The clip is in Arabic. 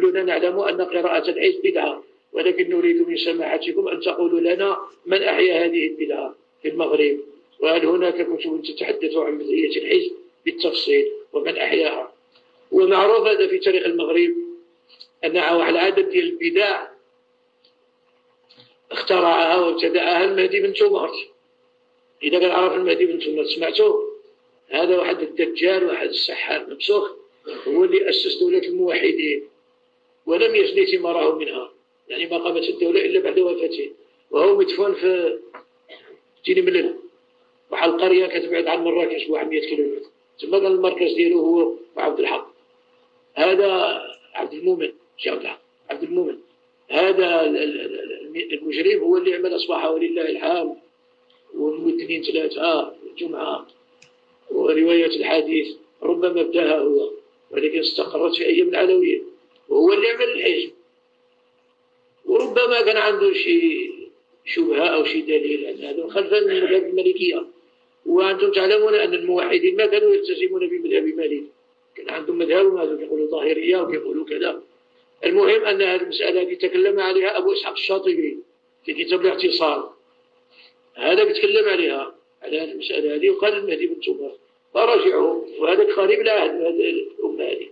كلنا نعلم أن قراءة الحزب بدعة ولكن نريد من سماحتكم أن تقولوا لنا من أحيا هذه البدعة في المغرب. وهل هناك كتب تتحدث عن بدعية الحزب بالتفصيل ومن أحياها؟ ومعروف هذا في تاريخ المغرب أن واحد العدد ديال البدع اخترعها وابتدعها المهدي بن تومر إذا كان عرف المهدي بن تومر سمعته؟ هذا واحد الدجال واحد السحار ممسوخ هو اللي أسس دولة الموحدين. ولم يجني ثماره منها. يعني ما قامت الدولة إلا بعد وفاته. وهو مدفون في جيني ملل. واحد القرية كتبعد عن مراكش بواحد 100 كيلومتر ثم كان المركز ديالو هو عبد الحق. هذا عبد المؤمن شيخ عبد الحق. عبد المؤمن. هذا المجرم هو اللي عمل أصبح ولله الحمد. والمدنين ثلاثة الجمعة ورواية الحديث. ربما ابداها هو ولكن استقرت في أيام العلوية وهو اللي عمل الحزب وربما كان عنده شيء شبهة أو شيء دليل أن هذا خلفا من المذهب المالكية وأنتم تعلمون أن الموحدين ما كانوا يلتزمون بمذهب مالك. كان عندهم مذهب هذا يقولوا ظاهرية ويقولوا كذا. المهم أن هذه المسألة التي تكلم عليها أبو إسحاق الشاطبي في كتاب الاعتصام. هذا بيتكلم عليها على المسألة هذه وقال المهدي بن تمر فراجعوا وهذا قريب العهد هذه الأمة هذه.